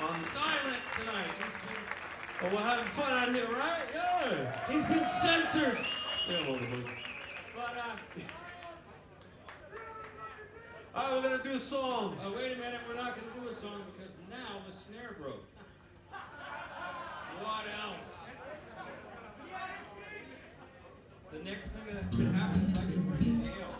Um, on. silent tonight. He's been, Oh, we're having fun out here, right? Yeah. he's been censored. Yeah, motherfucker. But, uh, All right, we're gonna do a song. oh, wait a minute. We're not going to do a song because now the snare broke. What else? The next thing that happens, I can bring ale.